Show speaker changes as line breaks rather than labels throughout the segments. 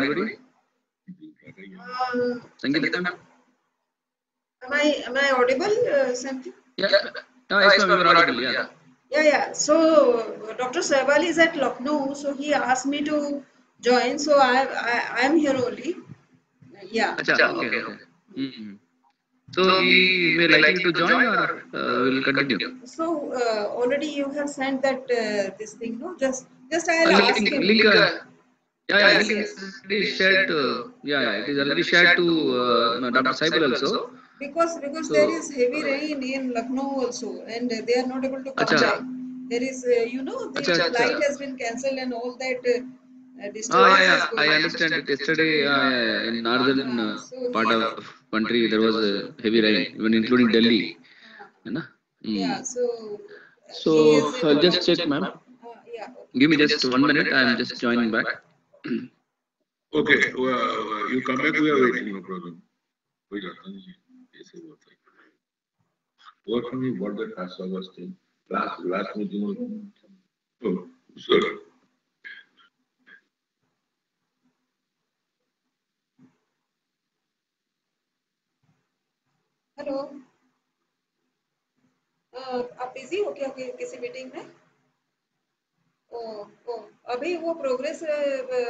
anybody? Sangeeta?
am I am I audible? Uh, something?
Yeah. No, yes, ma'am, you audible. Yeah.
Yeah, yeah. So uh, Dr. Sehwal is at Lucknow, so he asked me to join. So I I I am here only. Yeah.
Acha, okay, okay. Mm-hmm. So he may like you to join or uh, will continue?
So uh, already you have sent that uh, this thing, no? Just just I'll
Uh,
ask
link,
him.
link, uh, yeah, yeah, link is already shared to, yeah, yeah, it is already shared to uh, Dr. Saibal also.
Because because
So-
there is heavy rain in Lucknow also, and they are not able to come
Acha.
back. There is, uh, you know, the
Acha, acha.
flight has been cancelled and all that. Uh, uh,
Ah, yeah, yeah, I understand it. Yesterday, uh, yeah, yeah, in northern uh, part of country, there was a heavy rain, even including Delhi. You know? Mm.
Yeah, so.
So,
he
I'll just check, ma'am.
Uh, yeah.
Give me just one minute. I am just joining back.
Okay, well, you come back, we are waiting, no problem. We got it. Yes, it was like- What can you, what the class was saying, last, last meeting was. Oh, sorry.
Hello आप busy हो क्या किसी meeting में ओ ओ अभी वो progress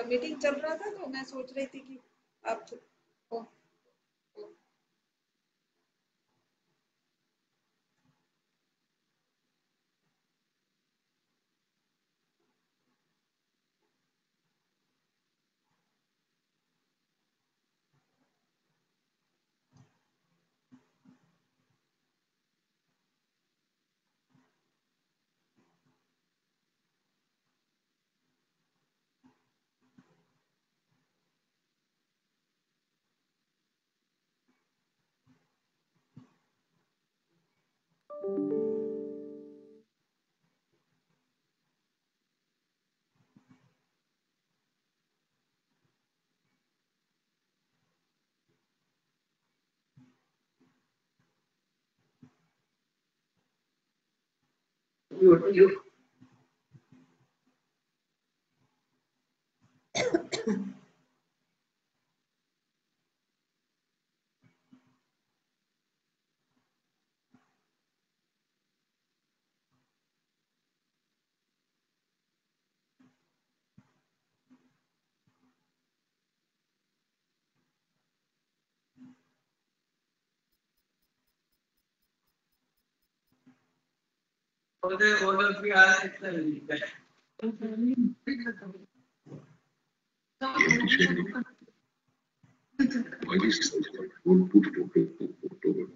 meeting चल रहा था तो मैं सोच रही थी कि आप you, you
Why is it? We'll put it October,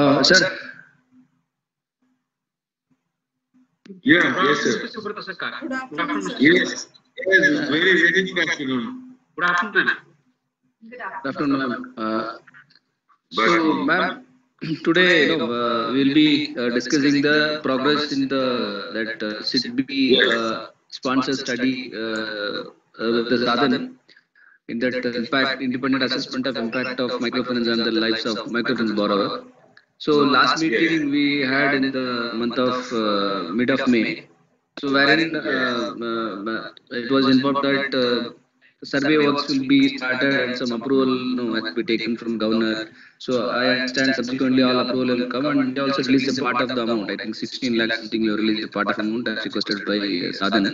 Uh, sir.
Yeah, yes, sir.
Good afternoon, sir.
Yes, yes, very, very good afternoon.
Good afternoon.
Good afternoon, ma'am. Uh, so, ma'am, today you know, uh, we'll be uh, discussing the progress in the that uh, SIDBI uh, sponsor study uh, uh, the Sadhan in that uh, impact independent assessment of impact of microfinance on the lives of microfinance borrower. So last meeting we had in the month of uh, mid of May. So wherein uh, uh, it was informed that uh, survey works will be started and some approval you know, has to be taken from governor. So I understand subsequently all approval will come and they also release a part of the amount. I think 16 lakhs something you released a part of the amount as requested by uh,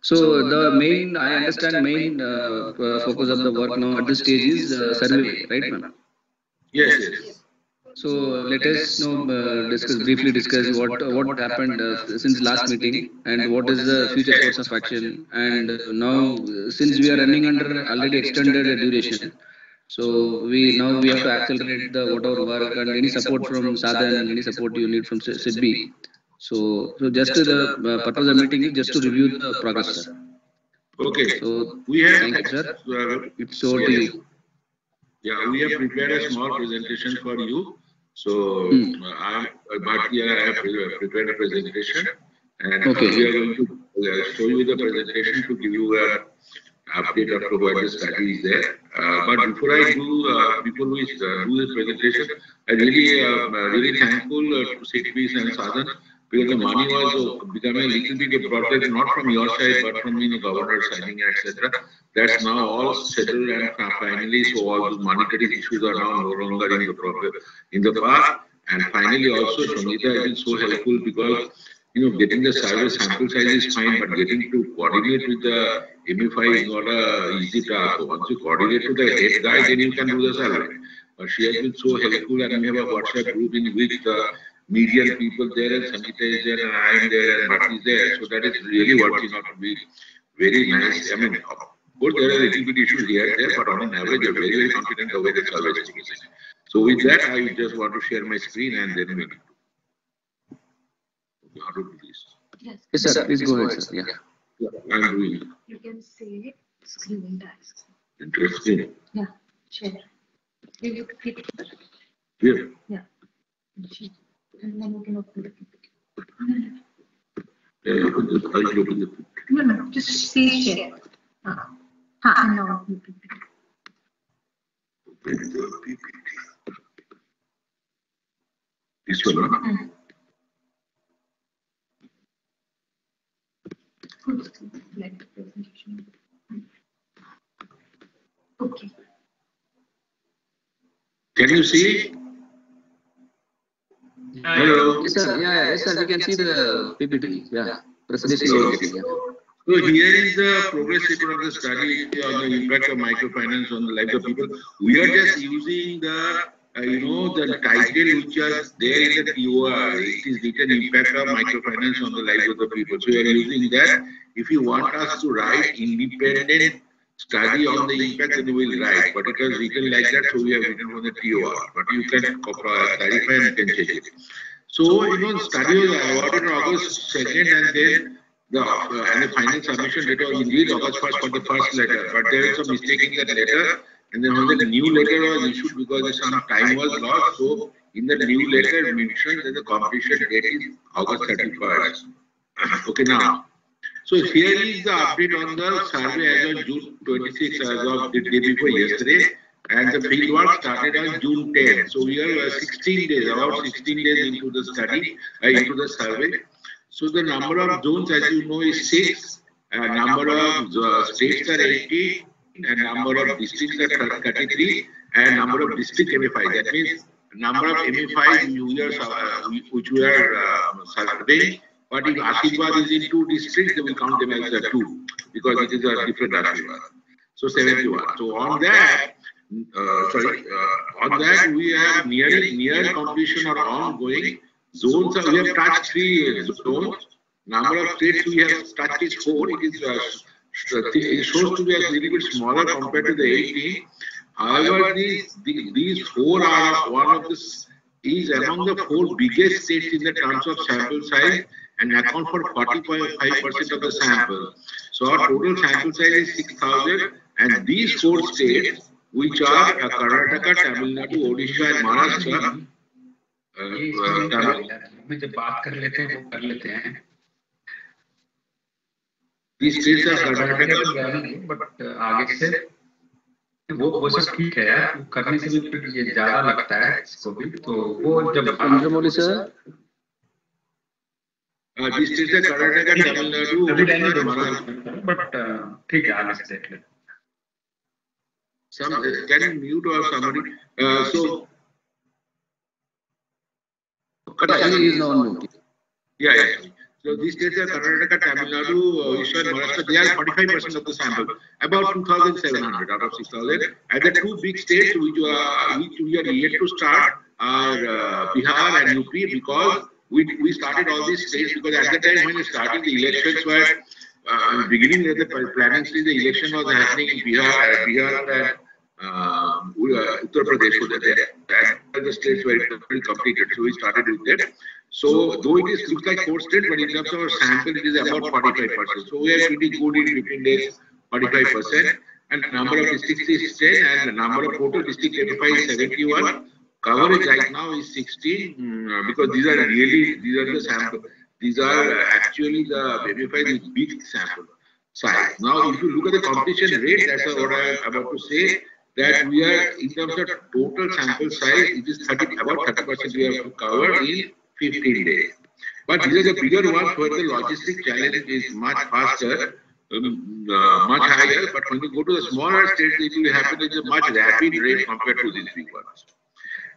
So the main, I understand main uh, uh, focus of the work now at this stage is uh, survey, right ma'am?
Yes, yes.
So let us know, uh, discuss briefly discuss what what happened uh, since last meeting and what is the future course of action. And uh, now, uh, since we are running under already extended duration, so we now we have to accelerate the whatever work and any support from Sadhan and any support you need from SIDBI. So, so just the uh, purpose of the meeting is just to review the progress, sir.
Okay,
So
we have.
thank you, sir.
Uh,
It's over to you.
Yeah, we have prepared a small presentation for you. So uh, I'm, uh, Bharti and I have prepared a presentation and
Okay.
we are going to uh, show you the presentation to give you a update of where the study is there. Uh, but before I do, uh, before we uh, do this presentation, I really, um, uh, really thankful uh, to SIDBI's and Sadhan because the money was becoming a little bit a problem, not from your side, but from the governor signing, etc. That's now all settled and finally, so all the monetary issues are now no longer in the problem in the past. And finally, also, Sangeeta has been so helpful because you know, getting the sample size is fine, but getting to coordinate with the MFI is not a easy task. Once you coordinate with the head guy, then you can do the survey. But she has been so helpful and we have a WhatsApp group in which the median people there and Sangeeta is there and I am there and Bharti is there. So that is really working out to be very nice. I mean, of course, there are little bit issues here and there, but on an average, you're very, very confident the way the survey is progressing. So with that, I just want to share my screen and then we how to do this.
Yes,
Yes, sir. Please go ahead, sir. Yeah.
Yeah, I'm doing
you can say screen task.
interesting.
Yeah, share. You, you click it.
Here,
Yeah. And then you can open the PPT.
you.
No, no, just say share. Uh, huh, and PPT.
This one.
Okay.
Can you see? Hello.
Yes, sir. Yeah, yeah, yes, sir. We can see the PPT. Yeah. Presentation. PPT, yeah.
So here is the progress report of the study on the impact of microfinance on the lives of people. We are just using the, uh, you know, the title which is there in the TOR. It is written impact of microfinance on the lives of the people. So we are using that. If you want us to write independent study on the impact, and we will write. But it was written like that, so we have written on the TOR. But you can clarify and you can change it. So, you know, study was awarded on August 2nd and then the, uh, and the final submission date was indeed August 1st for the first letter. But there was some mistake in that letter. And then when the new letter was issued because some time was lost, so in the new letter mentioned that the completion date is August 31st. Okay, now. So here is the update on the survey as of June 26, as of the day before yesterday. And the fieldwork started on June 10. So we are uh, 16 days, about 16 days into the study, uh, into the survey. So the number of zones, as you know, is six. Uh, number of uh, states are 80, and number of districts are 33, and number of district MFI. That means number of MFI we uh, which we are uh, surveying. But if Asirvad is in two districts, they will count them as uh, two because it is a different Asirvad. So 71. So on that, uh, sorry, uh, on that we have near near completion or ongoing zones. We have touched three zones. Number of states we have touched is four. It is uh, it shows to be a little bit smaller compared to the 18. However, these, these four are one of the is among the four biggest states in the terms of sample size and account for 45% of the sample. So our total sample size is 6,000 and these four states which are uh, Karnataka, Tamil Nadu, Odisha and Maharashtra. Uh, uh,
है? जब बात कर लेते हैं वो कर लेते हैं
these states are
Karnataka
Karnataka,
तो जानेंगे बट आगे से वो वो सब ठीक है करने से भी ज़्यादा लगता है इसको भी तो वो जब
Chandramoli,
uh, these states are Tamil Nadu,
अभी
Odisha
रहने
Maharashtra.
बट ठीक है आगे से देख हैं
Some, uh, can you mute or somebody? Uh, so,
he is on mute.
Yeah, yeah. So these states are Karnataka, Tamil Nadu, Odisha, and Maharashtra. They are 45% of the sample, about 2,700 out of 6,000. And the two big states which, are, which we are yet to start are uh, Bihar and UP because we, we started all these states because at the time when we started the elections were uh, beginning of the planning stage, the election was happening in Bihar, Bihar and uh, Uttar Pradesh. So that, that the states where it was very completed. So we started with that. So though it is looks like four states, but in terms of our sample, it is about 45%. So we are pretty good in 15 days, 45%. and number of districts is 10, and the number of total district MFI is 71. Coverage right now is 16, mm, because these are really, these are the sample, these are actually the MFI with big sample size. Now, if you look at the completion rate, that's what I am about to say, that we are, in terms of total sample size, it is 30, about 30% we have to cover in 15 days. But these are the bigger ones where the logistic challenge is much faster, um, uh, much higher. But when you go to the smaller states, it will happen at a much rapid rate compared to these big ones.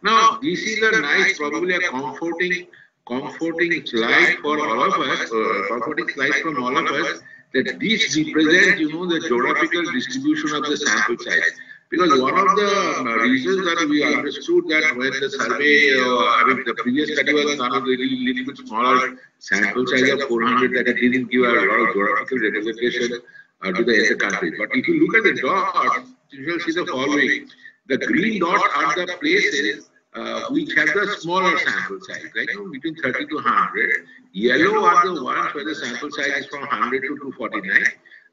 Now, this is a nice, probably a comforting, comforting slide for all of us, uh, comforting slide from all of us, that this represents, you know, the geographical distribution of the sample size. Because one of the um, reasons that we understood that when the survey, uh, I mean, the previous study was done with a little, little bit smaller sample size of 400, that it didn't give a lot of geographical representation uh, to the other country. But if you look at the dots, you shall see the following. The green dots are the places uh, which have the smaller sample size, right? You between 30 to 100. Yellow are the ones where the sample size is from 100 to 249.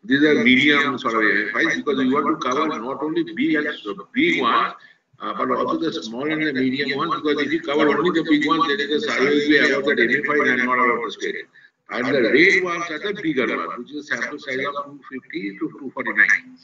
These are medium sort of MFIs because we want to cover not only big and big ones, uh, but also the small and the medium ones. Because if you cover only the big ones, then the survey will be about the MFI and not about the state. And the red ones are the bigger ones, which is sample size of 250 to 249.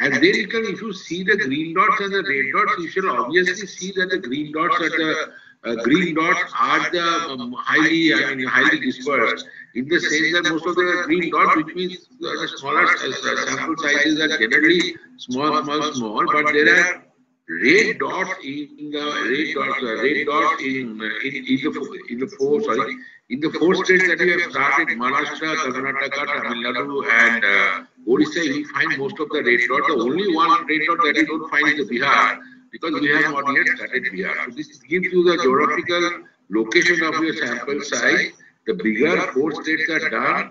And then you can, if you see the green dots and the red dots, you shall obviously see that the green dots are the uh, green dots are the um, highly, I mean, highly dispersed. In the sense that most of the green dots, which means the smaller uh, sample sizes are generally small, small, small, but there are red dots in the red dots, uh, red dots in, uh, in, in the in the four sorry in the four states that we have started Maharashtra, Karnataka, Tamil Nadu, and uh, Odisha, we find most of the red dots. The only one red dot that we don't find is the Bihar because we have not yet started Bihar. So this gives you the geographical location of your sample size. The bigger four states are done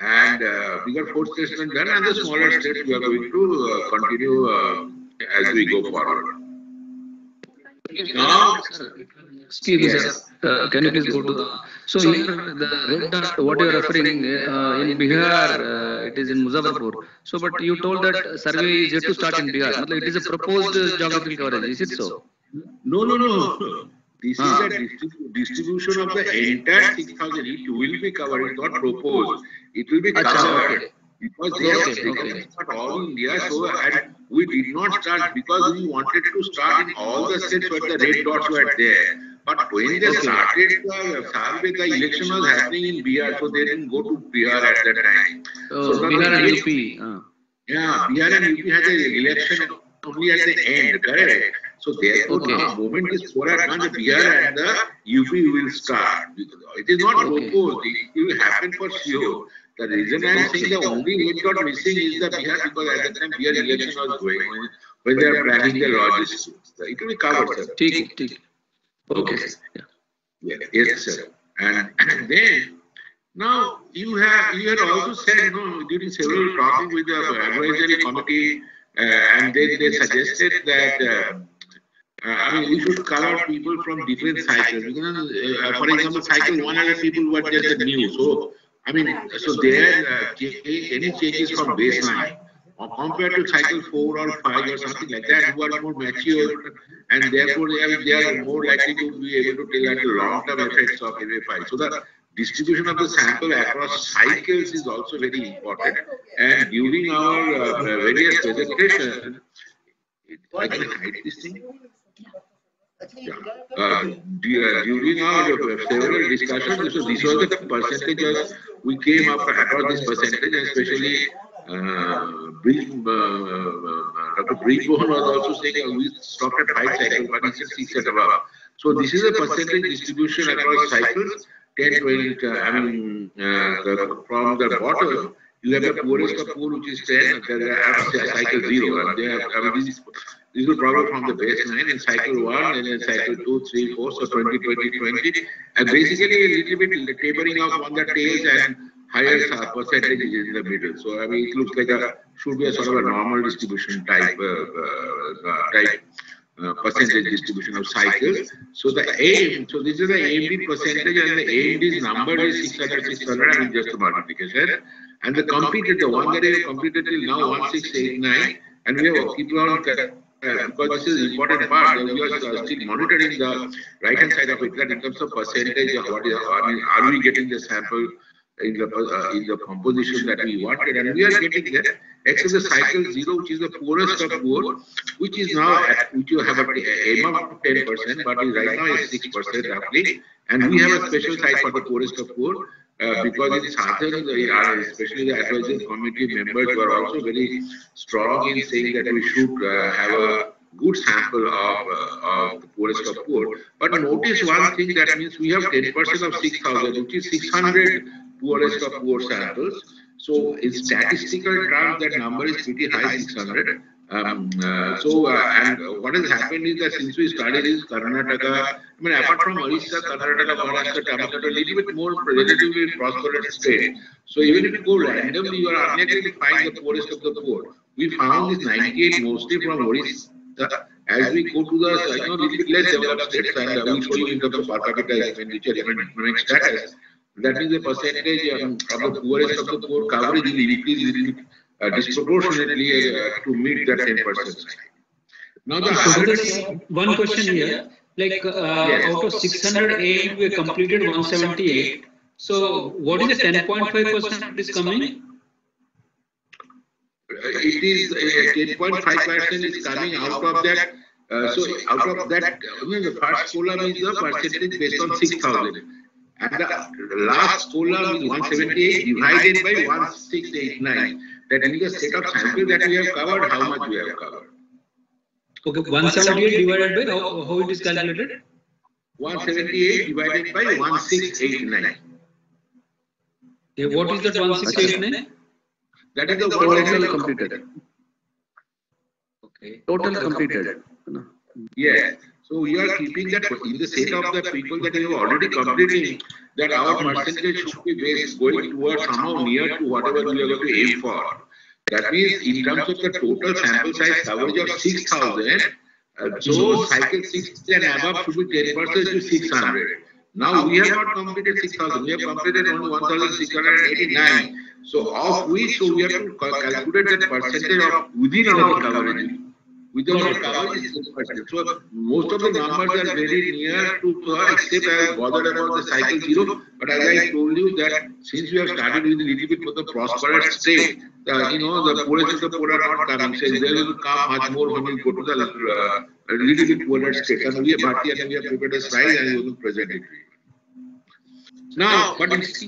and uh, bigger four states are done and the smaller states we are going to uh, continue uh, as we go forward. Now,
Excuse me, sir. Uh, can you please go to the... So here, the red dot, what you are referring, uh, in Bihar, uh, it is in Muzaffarpur. So, but you told that survey is yet to start in Bihar. It is a proposed geographical coverage, is it so?
No, no, no. This
Ah.
is the distrib- distribution of the entire 6,000. It will be covered, it's not proposed. It will be covered.
okay.
Because they have
Okay, okay.
all India, so we did not start because we wanted to start in all the states where the red dots were there. But when they started the survey, the election was happening in Bihar, so they didn't go to Bihar at that time.
Oh,
So
Bihar and UP. ah.
Yeah, Bihar and UP had the election only at the end, correct? So therefore,
Okay.
now moment are done, the Bihar and the UP will start. It is not
Okay.
proposed, it will happen for sure. The reason I am saying the only red dot missing is the Bihar because at that time Bihar election was going on when they are planning the logistics. It will be covered, sir.
है, ठीक है. Okay. Yeah.
Yes, yes, sir. And then, now you have you had also said, you know, during several talking with the advisory committee, uh, and they, they suggested that. Uh, uh, I mean, we should cover people from different cycles. Because, uh, for example, cycle one hundred people were just new. So, I mean, so there, uh, any changes from baseline compared to cycle four or five or something like that, who are more mature and therefore they are, they are more likely to be able to tell at long-term effects of MFI. So the distribution of the sample across cycles is also very important. And during our uh, various presentations, I can hide this thing. Yeah. Uh, uh, during our several discussions, so this was the we came up across this percentage, especially uh, Dr. Bridgebone was also saying we stopped at five cycles, but he said six and above. So this is a percentage distribution across cycles. 10, 20, uh, I mean, uh, the, from the bottom, you have the poorest of poor, which is 10, then they have cycle zero. And they have, I mean, this is, this is probably from the baseline in cycle one, and then cycle two, three, four, so 20, 20, 20. And basically a little bit tapering off on the tails and higher uh, percentage is in the middle. So I mean, it looks like a should be a sort of a normal distribution type uh, uh, uh, type uh, percentage distribution of cycles. So the aim, so this is the AMD percentage, and the AMD's number is 600, 600, I mean just a multiplication. And the completed, the one that I have completed till now, 1689, and we have keep on uh, because this is important part. We are uh, still monitoring the right hand side of it. That in terms of percentage of what is, I mean, are we getting the sample in the uh, in the composition that we wanted, and we are getting that. Except the cycle zero, which is the poorest of poor, which is now at which you have a aim of ten percent, but is right now is six percent roughly, and we have a special site for the poorest of poor. Uh, because in Southern, the, uh, especially the advisory committee members were also very strong in saying that we should uh, have a good sample of, uh, of the poorest of poor. But notice one thing that means we have 10% of 6,000, which is 600 poorest of poor samples. So in statistical terms, that number is pretty high, 600. Um, uh, so, uh, and what has happened is that since we started in Karnataka, I mean, apart from Orissa, Karnataka, Maharashtra, Tamil Nadu, a little bit more relatively prosperous state. So even if you go randomly, you are unlikely to find the poorest of the poor. We found this 98 mostly from Orissa. As we go to the, you know, little bit less developed states, and uh, we show you in terms of per capita expenditure, economic status, that means the percentage um, of the poorest of the poor coverage will increase uh, disproportionately uh, to meet that 10%. Now the
So
other
there's one question here, like uh, out of 608, we completed 178. So what is the 10.5% is coming?
it is uh, 10.5% is coming out of that. Uh, so out of that, uh, you know, the first column is the percentage based on 6,000. And the last column is 178 divided by 1689. That means the set of samples that we have covered, how much we have covered.
Okay, 178 divided by how, how it is calculated?
178 divided by 1689.
Okay, what is that 1689?
That is the
Total
one
completed.
Okay.
Total completed.
Yes. So we are keeping that in the set of the people that we have already completed, that our percentage should be based going towards somehow near to whatever we are going to aim for. That means in terms of the total sample size coverage of 6,000, uh, those cycle 6 and above should be 10% to 600. Now we have not completed 6,000, we have completed only 1,689. So of which, so we have to cal- calculate that percentage of within our coverage. Within our coverage is 10%. So most of the numbers are very near to her, except I have bothered about the cycle zero. But as I told you that since we have started with a little bit of the prosperous state, uh, you know, the poorest of the poor are not coming. So they will come much more when we go to the uh, little bit poorer state. And we have Bharti and we have prepared a slide and we will present it to you. Now, but it's,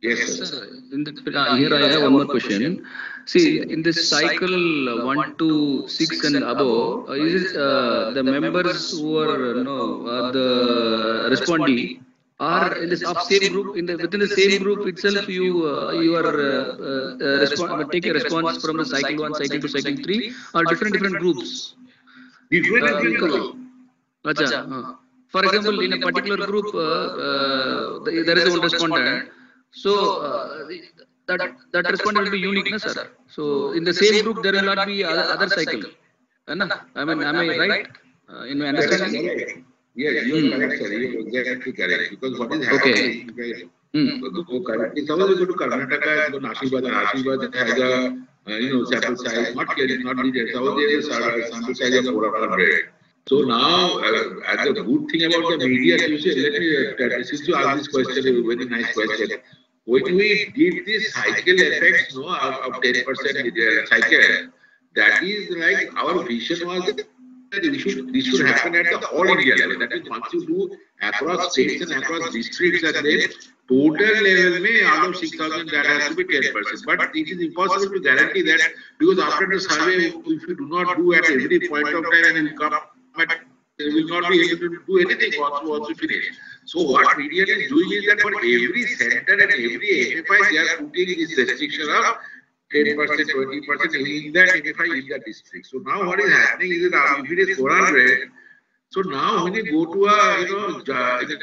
yes. Sir,
in the, uh, here I have one more question. See, in this cycle uh, one to six and above, uh, is it, uh, the members who are, you know, uh, the respondee are in this of same group, in the, within the same group itself, you, uh, you are, uh, uh, take a response from the cycle one, cycle two, cycle three, or different, different groups?
Different,
Uh,
different group.
Acha, uh, For example, in a particular group, uh, uh, there is one respondent. So uh, that that respondent will be unique, na, sir. So in the same group, there will not be other, other cycle. है ना? I mean, am I right uh, in my understanding?
correct. Yes, you are correct, sir. You are exactly correct. Because what is
Okay.
happening, is
Hmm.
that go currently, suppose you go to Karnataka, go to Asirvad, and Asirvad has a, uh, you know, sample size, not clear, not needed. Suppose there is a sample size of 400. So now, uh, and the good thing about the media, you say, let me, uh, since you asked this question, a very nice question. When we give this cycle effects, no, of, of 10% uh, cycle, that is like our vision was that we should, this should happen at the all India level. That is, once you do across states and across districts, and then total level may out of 6,000 that has to be 10%. But it is impossible to guarantee that because after the survey, if you do not do at every point of time and you come at, you will not be able to do anything once once finish. So what media is doing is that for every center and every MFI, they are putting this restriction of 10%, 20% in that MFI in that district. So now what is happening is that if it is 400, so now when you go to a, you know, in a,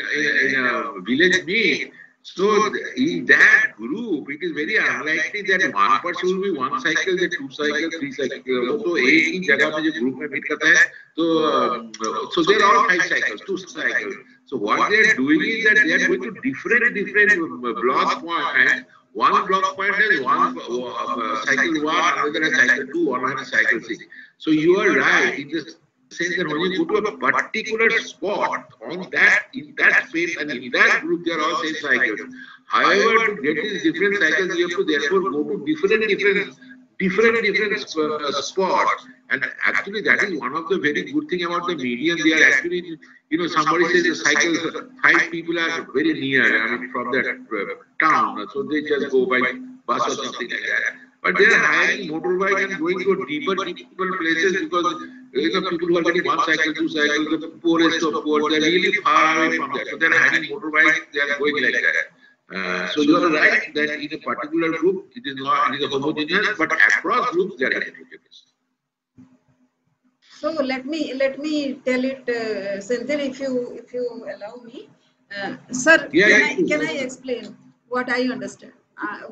in a village meet, so in that group, it is very unlikely that one person will be one cycle, then two cycle, three cycle. So एक ही जगह में जो group में meet करता है, तो uh, so they are all five cycles, two cycles. So what they are doing is that they are going to different different uh, block points one block point has one uh, cycle one, another cycle two, has cycle six. So you are right in the sense that when you go to a particular spot on that in that space and in that group they are all same cycles. However, to get these different cycles, you have to therefore go to different different different different uh, spots. And actually, that is one of the very good thing about the median. They are actually, you know, somebody says the cycles, five people are very near, I mean, from that uh, town, so they just go by bus or something like that. But they are hiring motorbike and going to deeper, deeper places because know, people who are getting one cycle, two cycles, the poorest of poor, they are really far away from that. So they are hiring motorbikes, they are going like that. Uh, so you are right that in a particular group it is not it is homogeneous, but across groups they are heterogeneous.
So let me let me tell it, uh, Senthil, if you if you allow me, uh, sir.
Yeah,
can, I, can I explain what I understand? Uh,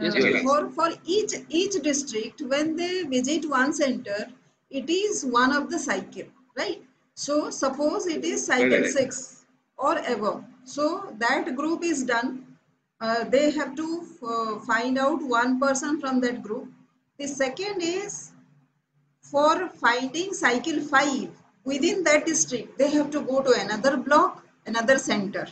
Yes,
uh,
yes.
for for each each district, when they visit one center, it is one of the cycle, right? So suppose it is cycle
Correct.
six or above. So that group is done. Uh, they have to uh, find out one person from that group. The second is for finding cycle 5 within that district they have to go to another block another center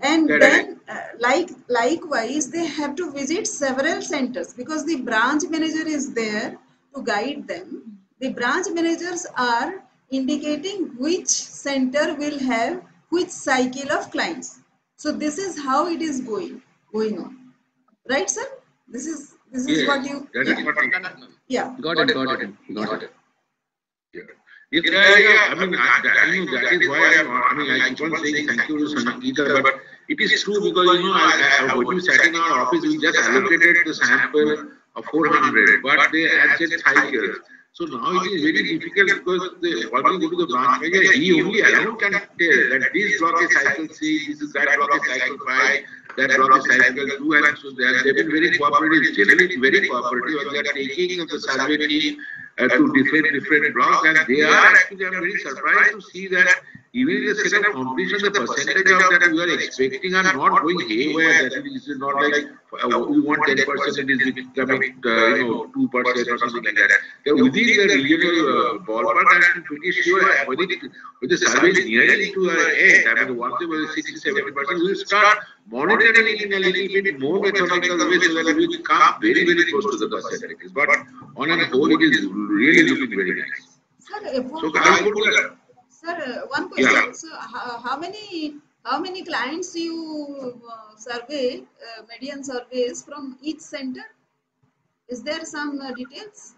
and
Correct.
then uh, like likewise they have to visit several centers because the branch manager is there to guide them the branch managers are indicating which center will have which cycle of clients so this is how it is going going on right sir this is this is
Yes,
what you
that is what I-
yeah
Got it, got it, got it.
Yeah. Yes, yeah, yeah. I mean, I, that, I know that is why I'm, I mean, I keep on saying thank you to Sangeeta, but it is true because, you know, I, I, when we sat in our office, we just allocated the sample of 400, but they had said cycles. So now it is very difficult because the, when we go to the branch manager, he only alone can tell that this block is cycle 6, this is that block is cycle 5, that block is cycle 2, and so they have, been very cooperative, generally very cooperative, and they are taking the survey team uh, to different different blocks, and they are actually, I'm very surprised to see that even in the set of the percentage of that we are expecting are not going haywire. That is not like uh, we want 10 percent, it is becoming, uh, you know, 2 percent or something like that. They're within the regional uh, ballpark, I'm pretty sure when, it, when the survey is nearing to our end, I mean, once it was 60, 70 percent, we'll start monitoring it in a little bit more methodical way so that we come very, very close to the percentages. But on a whole, it is really looking very nice.
Sir, uh,
So, I'll
sir, uh, one
Yeah.
question. So, how, how many how many clients you uh, survey, uh, median surveys from each center? Is there some uh, details?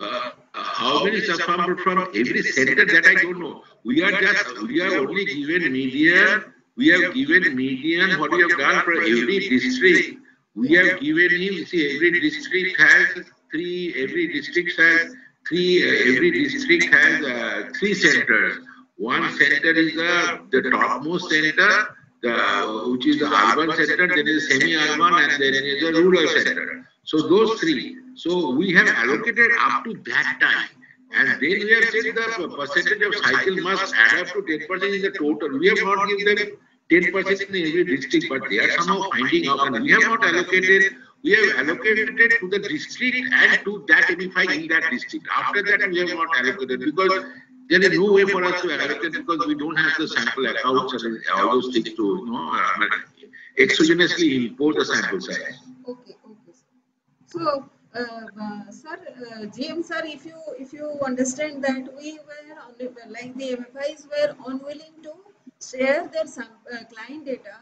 Uh, uh, how many from, from every center that I don't know. We are just, we are only given median, we have given median, what we have done for every district. We have given him, see, every district has three, every district has three, uh, every district has uh, three centers. One center is the, the topmost center, the, which is the urban center, then is semi-urban, and then is the rural center. So those three. So we have allocated up to that time. And then we have said the percentage of cycle must add up to 10% in the total. We have not given them 10% in every district, but they are somehow finding out. And we have not allocated, we have allocated to the district and to that MFI in that district. After that, we have not allocated because there is no way for us to allocate because we don't have the sample accounts and all those things to, you know, uh, exogenously import the sample size.
Okay, okay. So, uh, uh, sir, uh, GM sir, if you if you understand that we were only, like the MFIs were unwilling to share their sam- uh, client data,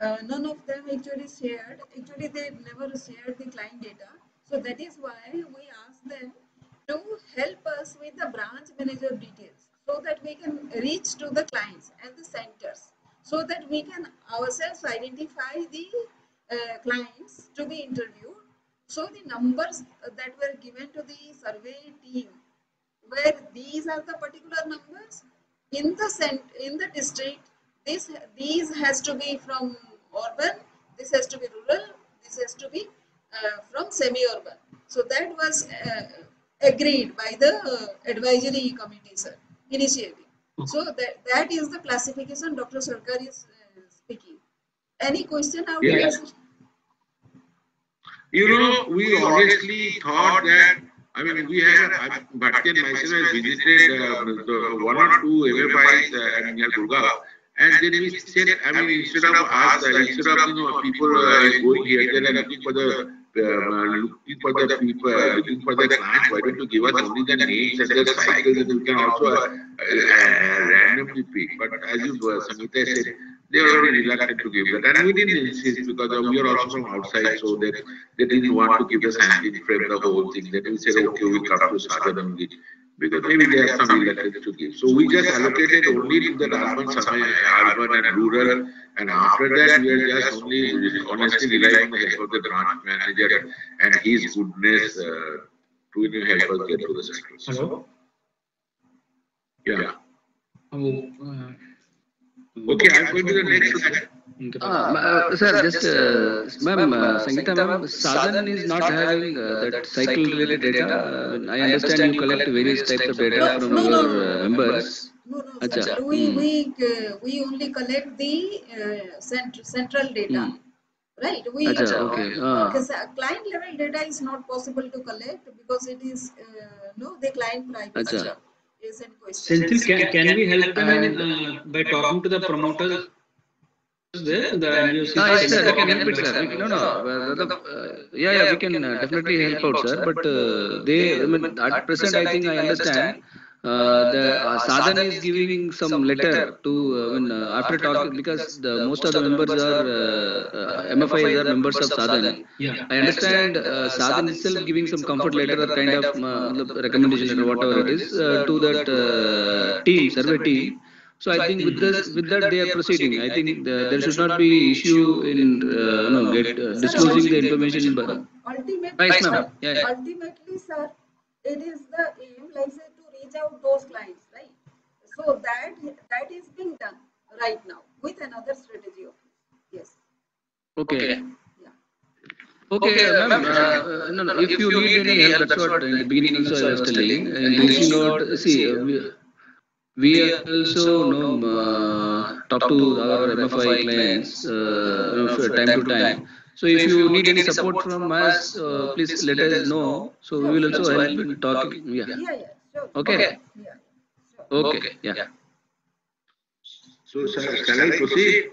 uh, none of them actually shared. Actually, they never shared the client data. So that is why we asked them to help us with the branch manager details so that we can reach to the clients and the centers so that we can ourselves identify the uh, clients to be interviewed. So the numbers that were given to the survey team, where these are the particular numbers in the cent in the district, this these has to be from urban, this has to be rural, this has to be uh, from semi-urban. So that was uh, agreed by the uh, advisory committee, sir, initially. So that, that is the classification Dr. Sarkar is uh, speaking. Any question out
Yeah.
there? sir?
You know, we honestly thought that, I mean, we have, I- Bharti and myself have visited uh, the one or two MFIs uh, at near Durga. And then we said, I mean, instead of us, uh, instead of, you know, people uh, going here, there and looking for the, uh, looking for the people, uh, looking for the clients, why don't you give us only the names and the cycles and we can also uh, uh, randomly pick. But as you, uh, Samita said, they were very reluctant to give that. And we didn't insist because uh, we are also from outside, so they, they didn't want to give the sampling frame the whole thing. Then we said, okay, we come to only. Because maybe they have some reluctance to give. So we just allocated only to the urban, urban and rural. And after that, we are just only honestly relying on the help of the branch manager and his goodness uh, to help us get to the centers.
Hello?
Yeah.
Oh, uh,
Okay, I'm going to the next slide.
Okay.
Ma- uh, sir, just, uh, ma'am, uh, Sangeeta ma'am, Sadhan is not having uh, that cycle related data. Uh, I understand you collect various types of data
No,
from
no, no,
your uh, members.
No, no,
Acha.
We,
Hmm.
we, uh, we only collect the uh, cent- central data.
Hmm.
Right, we,
Acha, okay. Ah.
because uh, client level data is not possible to collect because it is, uh, no, the client privacy is in question.
Senthil, can, can we help them uh, by talking to the promoters there, the MUC?
Yes, sir, we can help it, sir. We- No, no, uh, the, uh, yeah, yeah, we can uh, definitely help out, sir. But uh, they, I mean, at present, I think I understand. Uh, the uh, Sadhan is giving some letter to, uh, I mean, uh, after talking, because the most of the members are, uh, uh, MFIs are members of Sadhan.
Yeah.
I understand uh, Sadhan itself giving some comfort letter or kind of uh, recommendation letter, whatever it is, uh, to that uh, team, survey team. So I think with this, with that they are proceeding. I think the, there should not be issue in, uh, you know, get uh, disclosing the information. But
Ultimately,
Right, ma'am. Yeah, yeah.
ultimately, sir, it is the aim, like say, to reach out those clients, right? So that, that is being done right now with another strategy of, yes,
okay.
yeah.
Okay, ma'am, uh, uh, no, no, if you need any help, that's what in the beginning also I was telling, in reaching out, see, uh, we, we also know, uh, talk to our MFI clients, uh, you know, for time to time. So if you need any support from us, uh, please let us know, so we will also help in talking, yeah,
Yeah, yeah, sure.
okay,
Yeah, sure.
okay, yeah.
So, shall, shall I proceed?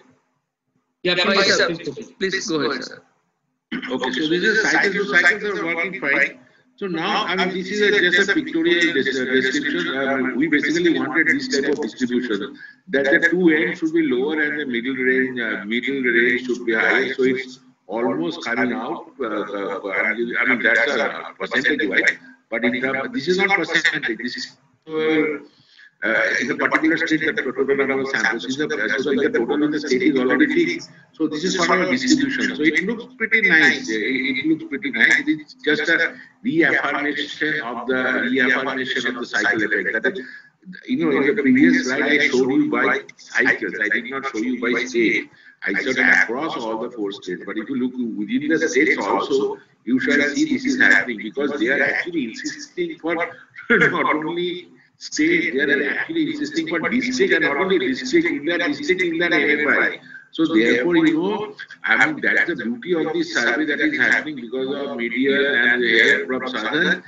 Yeah, please,
sir.
please.
Please go ahead, sir.
Okay, so this is cycles, so cycles are working fine. So now, I mean, this is a, just a pictorial des- description. I mean, we basically wanted this type of distribution, that the two ends should be lower and the middle range, uh, middle range should be higher. So it's almost coming out. Uh, uh, I mean, that's a percentage, right? But this is not percentage. This is uh, uh, in a particular state, the total number of samples is the, so the total in the state is already fixed. So this is of a distribution. So it looks pretty nice. It, it looks pretty nice. It is just a reaffirmation of the reaffirmation of the cycle effect. That is, you know, in the previous slide, I showed you by cycles. I did not show you by state. I showed across all the four states. But if you look within the states also, you shall see this is happening because they are actually insisting for not only state, they are actually insisting for district and not only district, in that district, in that MFI. So therefore, you know, I mean, that's the beauty of this survey that is happening because of media and the help from Southern,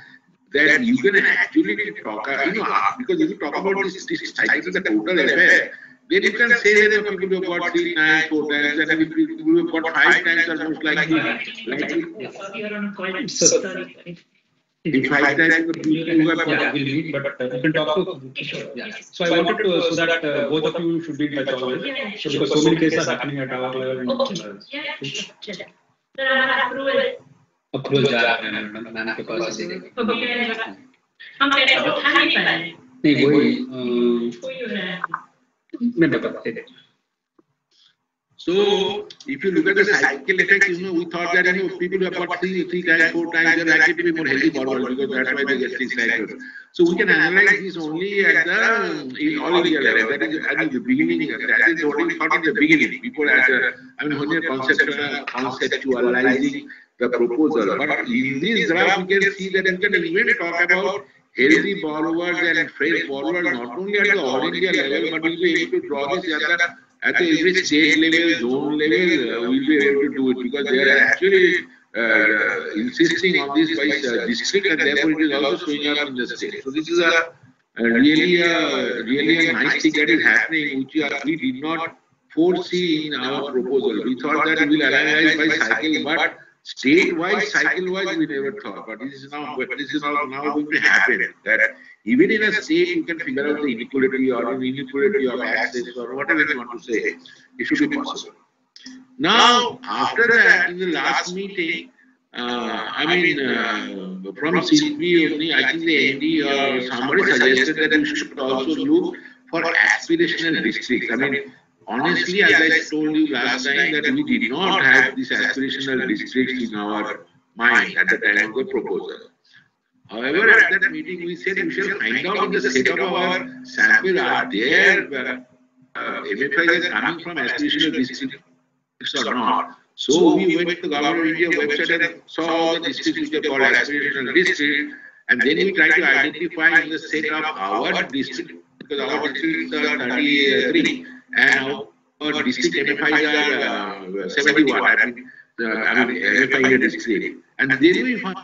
that you can actually talk, uh, you know, because if you talk about this, this cycle, the total effect, then you can say that people have got three times, four times, and who have got five times are most likely, likely
So,
if five If I said you two
yeah, will meet, but uh, you can talk to Sure. Yeah. So, so I wanted to, so that uh, both of you should be in touch always. Yeah, sure. Because so many cases are happening at our level. Oh, okay. Yeah, sure. Sure. Sir, हमारा approval. Approval जा रहा है madam, मैंने आपके पास दे दिया. Okay. हम कैसे उठा नहीं पाए. नहीं वही. कोई हो रहा है. मैं बताते हैं.
So if you look at the cycle effect, you know, we thought that you know people who have got three, three times, four times, they're likely to be more healthy borrowers because that's why they get these cycles. So we can analyze this only at the in all India level. That is at the beginning. That is what we thought in the beginning. People as a, I mean, you're conceptual, uh, conceptualizing the proposal. But in this graph, we can see that we can even talk about healthy borrowers and fresh borrowers not only at the all India level, but we'll be able to draw this at the at the every state level, zone level, uh, we'll be able to do it because they are actually uh, insisting on this by uh, district and therefore it is also showing up in the state. So this is a, a really a really a nice thing that is happening which we, did not foresee in our proposal. We thought that we will analyze by cycle, but state-wise, cycle-wise, we never thought. But this is now, this is now, now going to happen. That even in a state, you can figure out the inequality or the inequality of access or whatever you want to say. It should be possible. Now, after that, in the last meeting, uh, I mean, uh, from CP only, I think the ND or somebody suggested that we should also look for aspirational districts. I mean, honestly, as I told you last time, that we did not have this aspirational districts in our mind at the time of the proposal. However, at that meeting, we said we shall find out in the set of our sample are there uh, uh, MFIs coming from aspirational districts or not. So we went to the Government of India website and saw the districts which are called aspirational districts, and then we tried to identify in the set of our district, because our districts are 33, and our district MFIs are uh, 71, I mean, uh, I mean MFI district. And then we found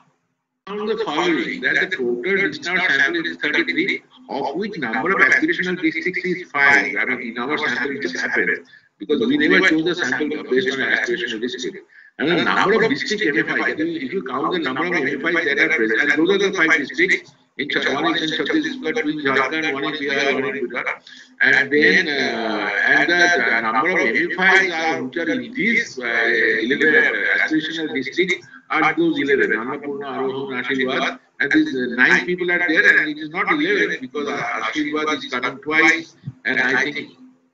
the following, that the total discharge sample is 33, of which number of aspirational districts is 5. I mean, in our sample it just happened because we never chose the sample based on aspirational district. And the number of district MFI, if you count the number of MFIs that are present, and those are the five districts, in one is in Chhattisgarh, two in Jharkhand, one in Bihar, one in Gujarat. And then, uh, and the number of MFIs are, which are in these uh, 11 aspirational districts are those 11, Annapurna, Arohan, Asirvad. And these uh, nine people are there, and it is not 11 because Asirvad is coming twice, and I think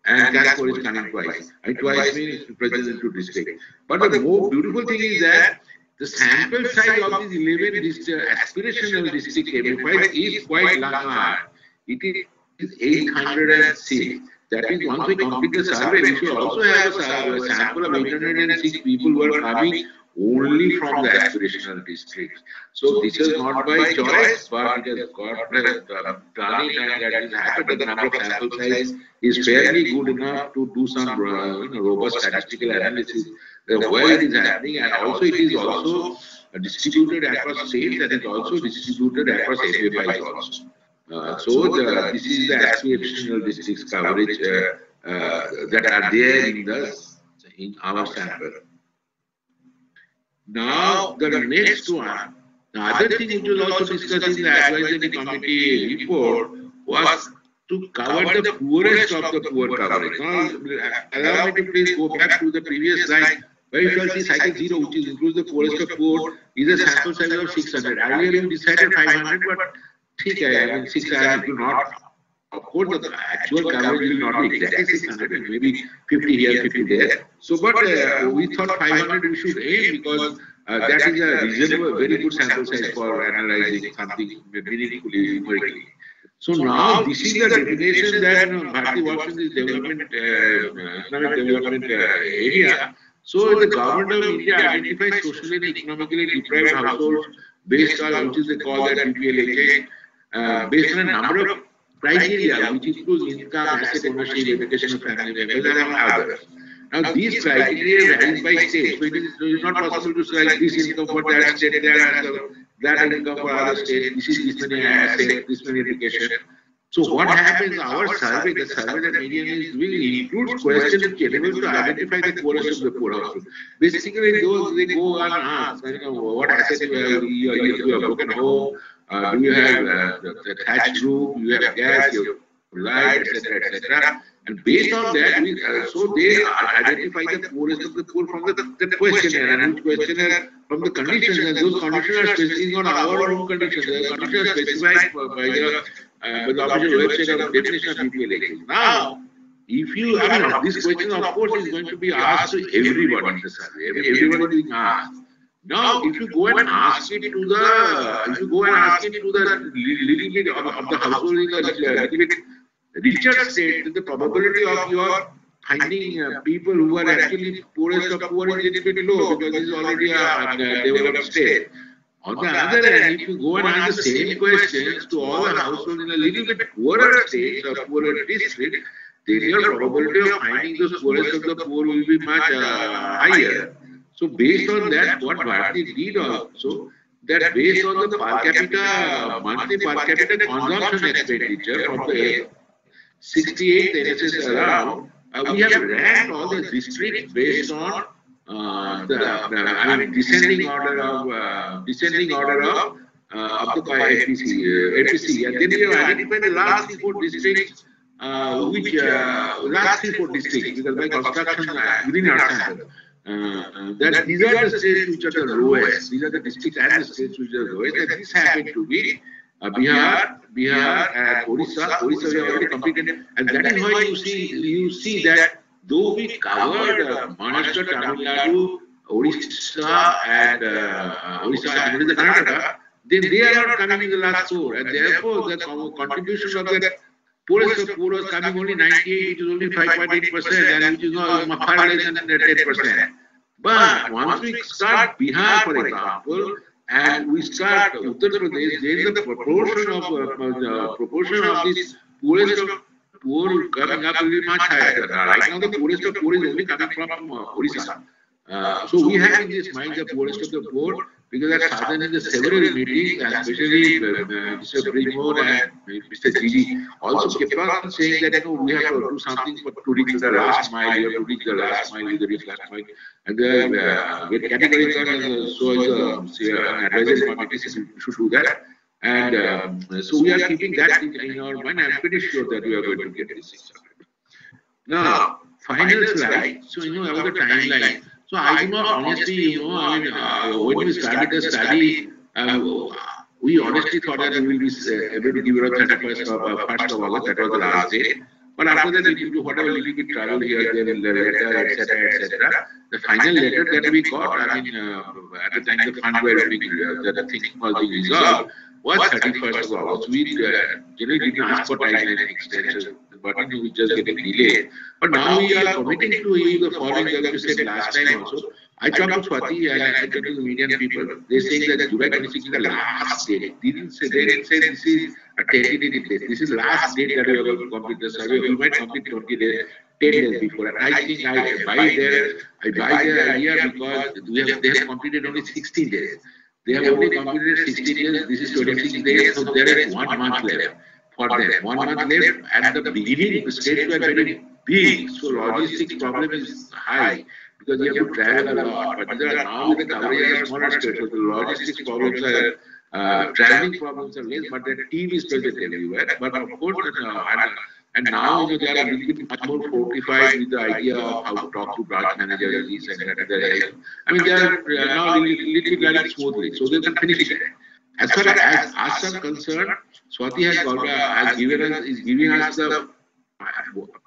and what is coming twice. And twice means president to district. But the more beautiful thing is that the sample size of these 11 district, aspirational district MFIs is quite large. It is 806. That means once we complete the survey, we should also have a, sample of 806 people who are coming only from the aspirational districts. So this is not by choice, but it has got uh, done it and that has happened. The number of sample size is fairly good enough to do some uh, robust statistical analysis the where it is happening and also it is also distributed across states and it is also distributed across MFIs also. Uh, so the, this is the aspirational districts coverage uh, uh, that are there in the in our sample. Now, the next one, the other thing which was also discussed in the advisory committee report was to cover the poorest of the poor coverage. Now, allow me to please go back to the previous slide where you shall see cycle 0, which is includes the poorest of poor, is a sample size of 600. Earlier we decided 500, but okay, I mean 600 will not of course, the actual coverage will not be exactly 600, maybe 50 here, 50 there. So, but uh, we thought 500 we should aim because uh, that is a reasonable, very good sample size for analyzing something meaningfully, numerically. So now this is the definition that you know, Bharti works in this development, uh, economic development uh, area. So the government of India identifies socially and economically deprived households based on which is they call that BPLHA, uh, based on a number of criteria which includes income, asset ownership, education family members, and others. Now, these criteria vary by state, so it is, it is not possible to say this income for that state, that, that income for other state, this is this many asset, this many education. So what happens, our survey, the survey that Median is doing includes questions enable to identify the poorest of the poor households. Basically, those they go and ask, you know, what asset you have, you, you, have broken home, uh, do you have uh, the, thatched roof, you have gas, you have light, etc., etc. And based on that, we, uh, so they identify the poorest of the poor from the, the questionnaire, and questionnaire from the conditions, and those conditions are specific on our own conditions. The conditions are specified by the, uh, Now, if you, mean, this question, of course, is going to be asked to everybody in the survey. Everybody being asked. Now, if you go and ask it to the, if you go and ask it to the little bit of, of the household in the little bit richer state, the probability of your finding uh, people who are actually poorest of poor is a little bit low because this is already a, a developed state. On the other hand, if you go and ask the same questions to all the households in a little bit poorer state or poorer district, then your probability of finding the poorest of the poor will be much uh, higher. So based on that, what Bharti did also, that based on the per capita, monthly per capita consumption expenditure from the 68 NSS around, uh, we have ranked all the districts based on uh, the, the, I mean, descending order of uh, descending order of uh, up to by APC, uh, APC, and then we have identified the last three four districts, uh, which uh, last three four districts, because by construction uh, within our sample. Uh, uh, that these are the states which are the lowest. These are the districts and the states which are the lowest. And this happened to be uh, Bihar, Bihar, and Orissa. Orissa we have already completed, and that is why you see you see that though we covered uh, Maharashtra, Tamil Nadu, Orissa, and uh, Orissa and the then they are not coming in the last four, and therefore the contribution of the poorest of poor was coming only 98, which is only 5.8 percent, and which is not far less than 10 percent. But once we start Bihar, for example, and we start Uttar Pradesh, then the proportion of uh, the proportion of this poorest of poor coming up will be much higher. Right now, the poorest of poor is only coming from uh, Orissa. Uh, so we have in this mind the poorest of the poor because at Southern in the several meetings, and especially uh, uh, Mr. Brimore and Mr. Gigi also kept on saying that you know, we have to do something for to reach the last mile, we have to reach the last mile, we have to reach the last mile. And the uh, get categorical and uh, so as a say, an advisory committee we should do that. And um, so we are keeping that in, in our mind. I'm pretty sure that we are going to get this. Now, final slide. So you know about the timeline. So I do not honestly, you know, I mean, uh, when we started the study, uh, we honestly thought that we will be uh, able to give it on 31st of, uh, 1st of August, that was the last day. But after that, due to whatever little bit travel here, there, the letter, etc., etc., the final letter that we got, I mean, uh, at the time the fund were being, uh, the, the thing was being resolved, was 31st of August. We uh, generally didn't ask timeline extension, but we just getting delayed. But now we are committing to you the following, as you said last time also. I talked to Swati and I talked to median people. They're saying that July 26 is the last date. They didn't say, they didn't say this is a tentative date. This is the last date that we are going to complete the survey. We might complete 20 days, 10 days before. And I think I buy their, I buy their idea because we have, they have completed only 16 days. They have only completed 16 days. This is 26 days, so there is one month left for them. One month left. At the beginning, the states were very big, so logistics problem is high because you have to travel a lot. But there are now the coverage of smaller states, so the logistics problems are. Uh, traveling problems are less, but the team is present everywhere. But of course, uh, and, now they are bit much more fortified with the idea of how to talk to branch managers, this and that. and that. I mean, they are now a little, running smoothly, so they can finish it. As far as us are concerned, Swati has, has given us is giving us the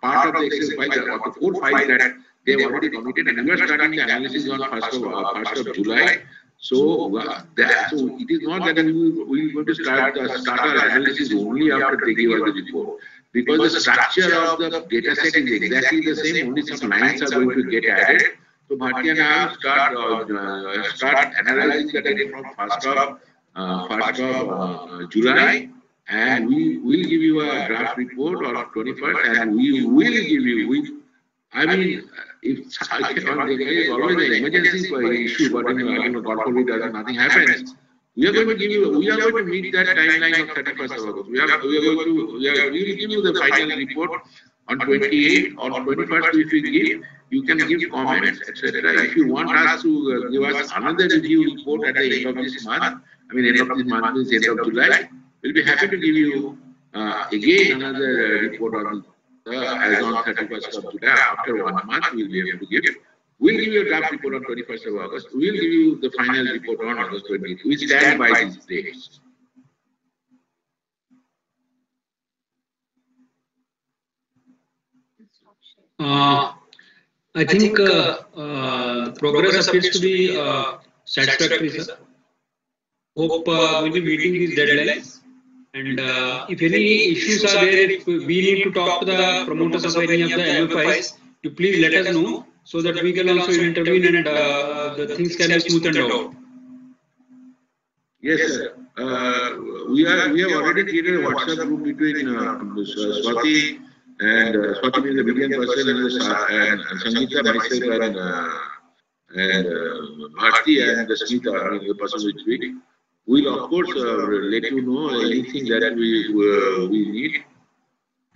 part of the exercise, of the four that they have already committed, and we are starting the analysis on first of uh, first of July. So, uh, that, so it is not that we are going to start uh, start our analysis only after they give us the report, because the structure of the data set is exactly the same. Only some lines are going to get added. So Bharti and I start uh, start analyzing the data from first of uh, first of uh, July, and we will give you a draft report on 21st, and we will give you. We, I mean, if I cannot, there is always an emergency issue, but know, I don't God forbid, nothing happens. We are going to give you, we are going to meet that timeline of 31st of August. We are, we are going to, we, are, we will give you the final report on 28 or 21st if you give, you can give comments, etc. If you want us to uh, give us another review report at the end of this month, I mean, end of this month means end of July, we'll be happy to give you uh, again another report on uh, as on 31st of July. After one month, we'll be able to give. We'll give you a draft report on 21st of August. We'll give you the final report on August 20th. We stand by these dates.
Uh, I think uh, uh, progress appears to be uh, satisfactory, sir. Hope uh, we'll be meeting these deadlines. And uh, if any issues are there, if we need to talk to the promoters of any of the MFIs, you please let us know so that we can also intervene and uh, the things can be smoothened out.
Yes, sir. Uh, we are we have already created a WhatsApp group between uh, Swati, and uh, Swati is the median person, and, the, and, and Sangeeta, myself, and uh, and uh, Bharti and the Smita, I mean, the person which we will of course uh, let you know anything that we uh, we need.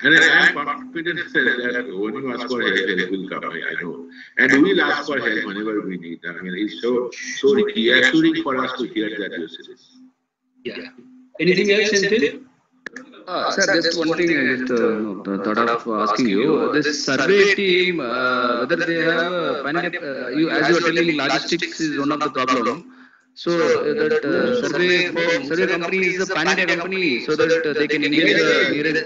And I am confident that when you ask for help, help will come. I, I know, and we will ask for help whenever we need. I mean, it's so so reassuring for us to hear that you say this.
Yeah. Anything else, Senthil?
Uh, sir, just one thing I just uh, no, thought of asking you. This survey team, uh, whether they have, uh, pan- uh, you, as you are telling, logistics is one of the problem. So uh, that uh, survey firm, survey company is a pan India company, so that uh, they can engage the nearest.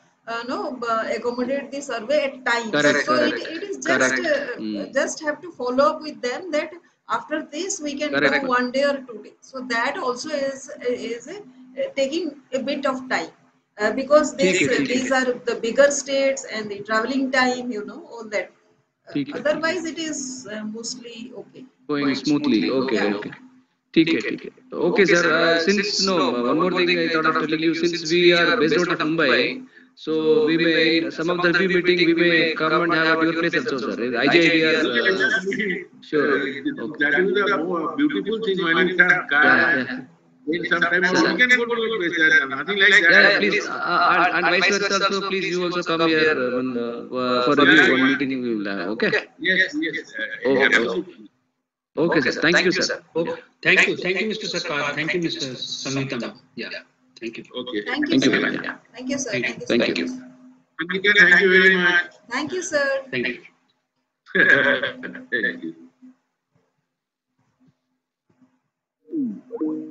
uh, know, uh, accommodate the survey at times.
Correct,
So it,
correct,
it is just,
correct.
uh,
Mm.
just have to follow up with them that after this we can
Correct.
do one day or two days. So that also is, is uh, taking a bit of time. Uh, because this,
ठीक है, ठीक है.
these are the bigger states and the traveling time, you know, all that. Uh,
ठीक है.
otherwise, it is uh, mostly okay.
Going smoothly. Okay,
Yeah.
okay. ठीक है ठीक है okay sir uh, since no uh, one more thing i thought of telling you since we are based out of mumbai so we may some of the review meeting we may come and have at your place also sir IJIDR uh, sure
That is the more beautiful thing when you can,
yeah, yeah.
in some time, we can go to a place, there, nothing like that.
Yeah, please, uh, uh, and, and vice versa also, please, you also come here uh, when, uh, for review, one meeting we will have, okay?
Yes, yes. uh,
Okay. Okay, sir, thank you, sir.
Thank you. Thank you, Mr. Sarkar. Thank you, Mr. Samitam. Yeah. Thank you.
Okay.
Thank you,
Thank you
sir.
very much. yeah.
Thank you, sir.
Thank you.
Thank
so
you.
much.
Anika, Thank you very much.
Thank you, sir.
Thank you.
Thank you.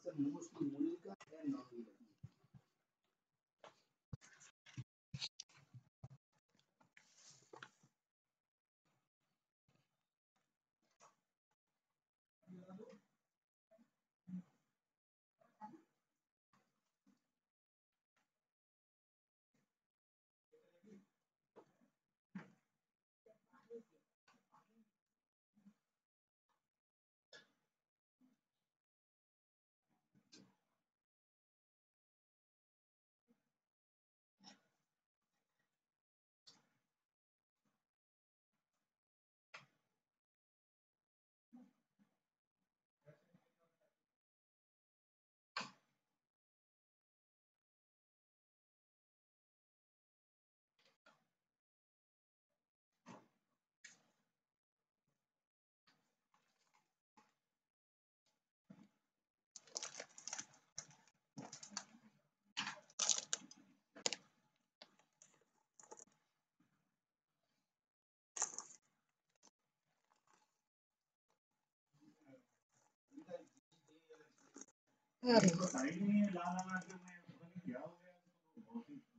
Saya 力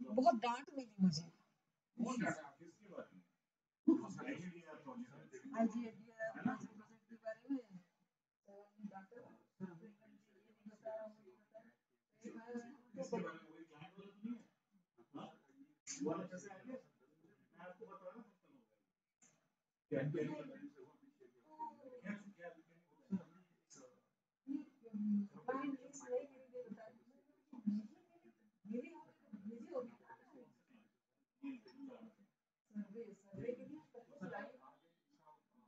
बहुत डांट मिली मुझे। Project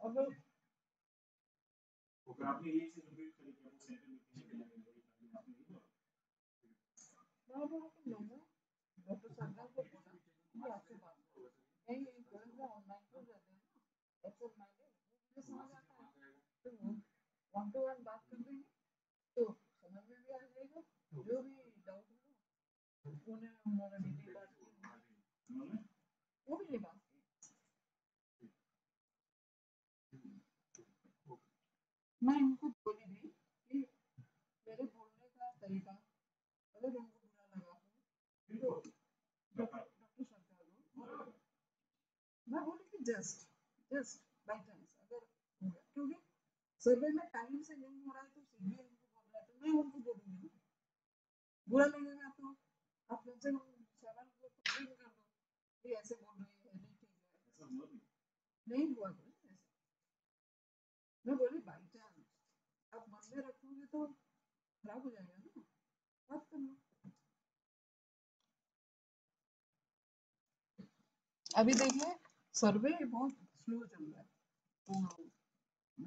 क्या okay आपने ये चीज़ repeat करी कि वो centre meeting के लिए आपने नहीं बोला
मैं बोला कि डॉक्टर सरदार को बोला कि आपसे बात नहीं ये करेंगे ऑनलाइन कर देते हैं ना एक्सेल माइंडेड मुझे समझ आता है तो वन टू वन बात कर देंगे तो समझ में भी आ जाएगा। जो भी डाउट हो, उन्हें उन्होंने डिटेल बात की
उन्होंने
वो भी ये बात की मैं इनको बोली भी कि मेरे बोलने का तरीका अगर उनको बुरा लगा हो
देखो
डॉक्टर डॉक्टर सरकार को मैं बोली कि जस्ट जस्ट बाई चांस अगर हो गया क्योंकि सर्वे में टाइम से नहीं हो रहा है तो सीधे उनको बोल रहा है तो मैं उनको बोलूँगी बुरा लगेगा तो आप कम से कम सवाल को कंप्लेन कर दो कि ऐसे बोल रहे हैं नहीं ठीक है नहीं हुआ मैं बोली बाई चांस आप मन में रखोगे तो खराब हो जाएगा ना बात कर लो अभी देखिए सर्वे बहुत स्लो चल रहा है तो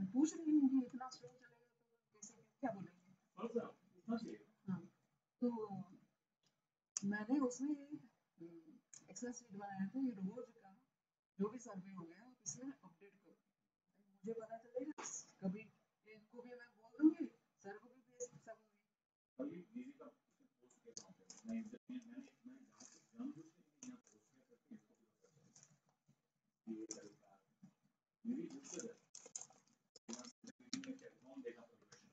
मैं पूछ रही हूँ कि इतना स्लो चलेगा तो कैसे क्या बोलेंगे हाँ तो मैंने उसमें एक्सेल शीट बनाया था ये रोज का जो भी सर्वे हो गया आप इसमें अपडेट करो मुझे पता चलेगा कभी इनको भी मैं बोल दूँगी सर को भी भेज सकूँगी
अभी बिज़ी का पोस्ट किया था मैं मैं मैंने मैं जानबूझ के नहीं यहाँ पोस्ट किया करके इसको भी पता चला ये तरीका है मेरी मुश्किल है बिना मीटिंग में क्या कौन देखा प्रोग्रेशन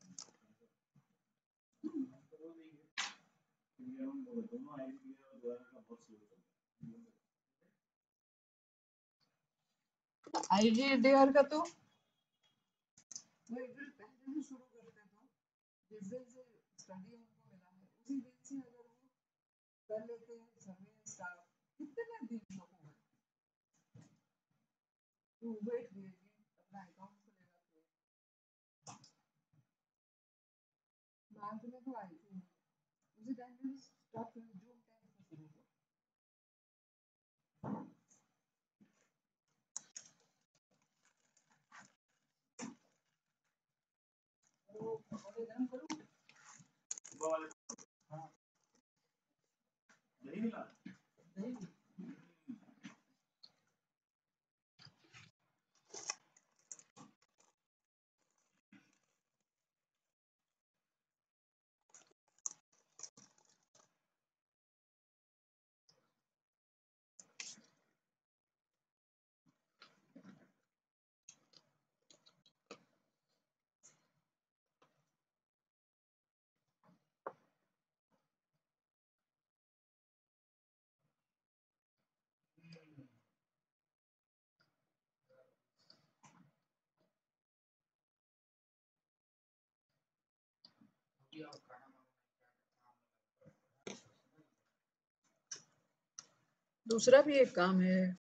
तो वो नहीं है क्योंकि दोनों आईडी और द्वारा का बहुत स्लो चल रहा है
आईजीडीआर का तो? वो एक पहले से शुरू करते तो जिस दिन से स्टडी उनको मिला है उसी दिन से अगर वो कर लेते हैं सर्वे स्टाफ कितने दिन गए तो वेट करिए Dafür
June 10th facility. दही मिला
दूसरा भी एक काम है।